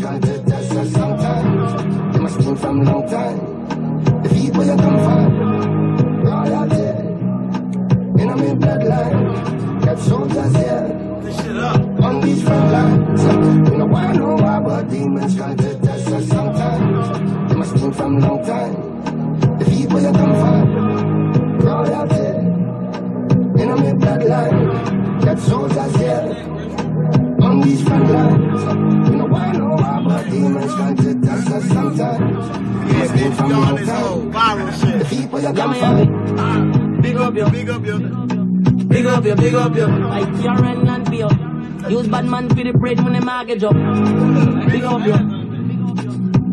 trying to test us sometime. You must been from long time. The where you come from, royalty. In a bloodline, got soldiers here. On these front lines, you know why no why, demons trying to test us sometime. You must been from long time. The where you come from, royalty. In a bloodline, got soldiers here. On these front lines, you know why Ah, big up your, big up your. Big up you, big up you. Like Karen and Pio. Use bad man for the bread when they mortgage up. Big up you.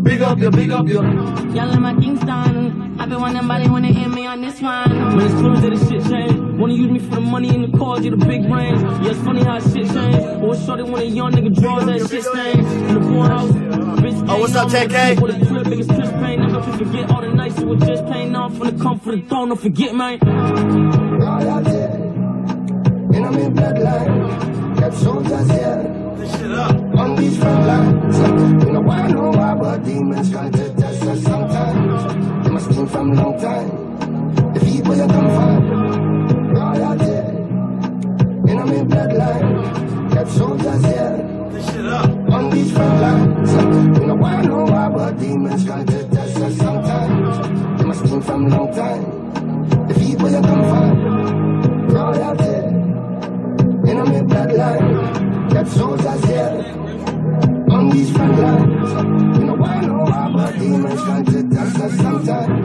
Big up you, big up you. Y'all in my Kingston. I be want them body when they hear me on this one. When it's close to the shit change. Wanna use me for the money and the cars, you the big brains. Yeah, it's funny how shit change. Always shorty when a young nigga draws that shit stain. In the poorhouse. Bitch what's up, gang, 10K? With a crib, biggest twist pain. Never forget all the nights you were just paying off from the comfort of the throne. Don't forget, man. royalty. In a mid bloodline, got soldiers here. This shit up. On these front lines, you know why no why, but demons trying to test us sometime. You must been from long time. No why, but demons trying to test us sometime. You must been from long time. The feet where you come from, royalty. In a mid bloodline, got soldiers here. On these front lines, you know why no why, but demons trying to test us sometime.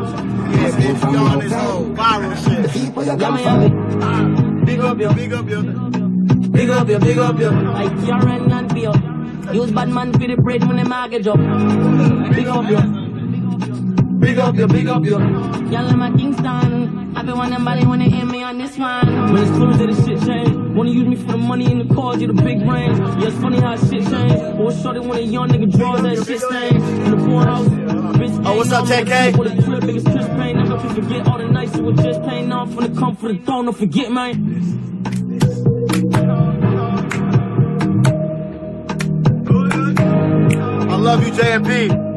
You must been from Doing long this whole time. viral The shit. feet where you Yeah, come man, from, ah, big up you. Big up your. Big up you, big up you. Like Karen and Pio. Use bad man for the bread when they mortgage up. Big up you. Big up you, big up you. Y'all in my Kingston. I be want them body when they hear me on this one. When it's close to the shit change. Wanna use me for the money and the cars, you the big brains. Yeah, it's funny how shit change. Always shorty when a young nigga draws that shit stain. In the poorhouse. Bitch Oh, what's up, gang, 10K? With a crib, biggest twist pain. Never forget all the nights you were just paying off from the comfort of the throne. Don't forget, man. Love you, JMP.